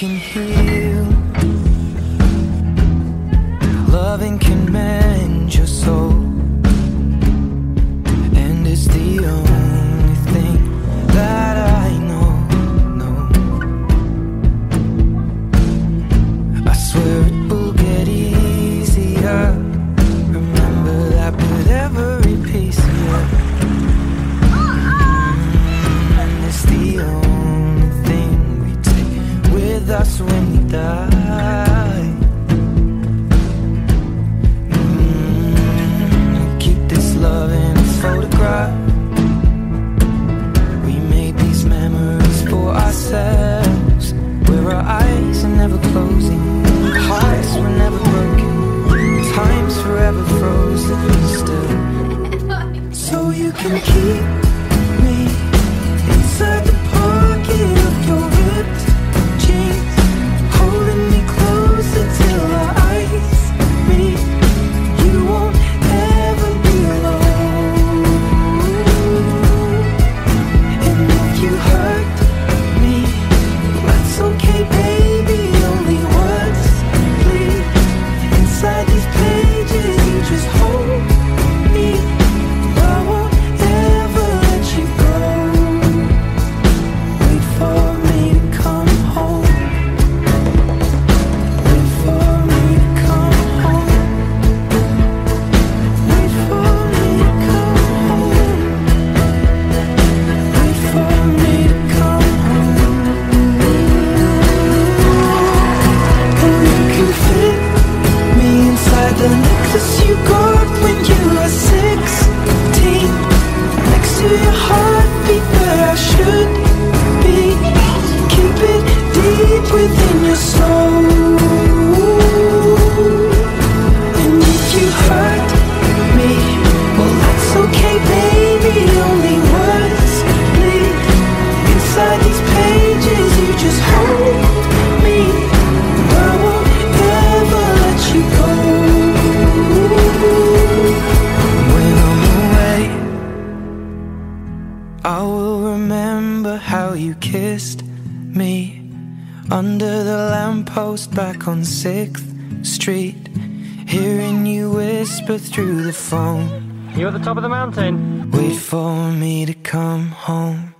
can hear. I will remember how you kissed me under the lamppost back on 6th Street, hearing you whisper through the phone. You're at the top of the mountain. Wait for me to come home.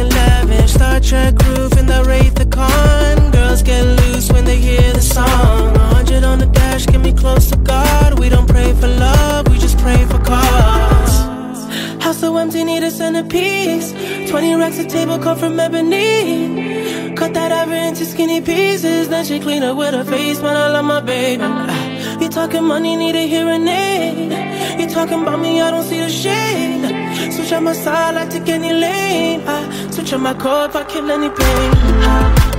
lavish. Star Trek groove in the Wraith the Con. Girls get loose when they hear the song. 100 on the dash, get me close to God. We don't pray for love, we just pray for cause. House so empty, need a centerpiece. 20 racks of table cut from ebony. Cut that ever into skinny pieces. Then she clean up with her face, man, I love my baby. You talking money, need a hearing aid. You talking about me, I don't see a shade. Switch out my side, I take any lane. I switch out my core if I kill any pain I